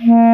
Mm-hmm.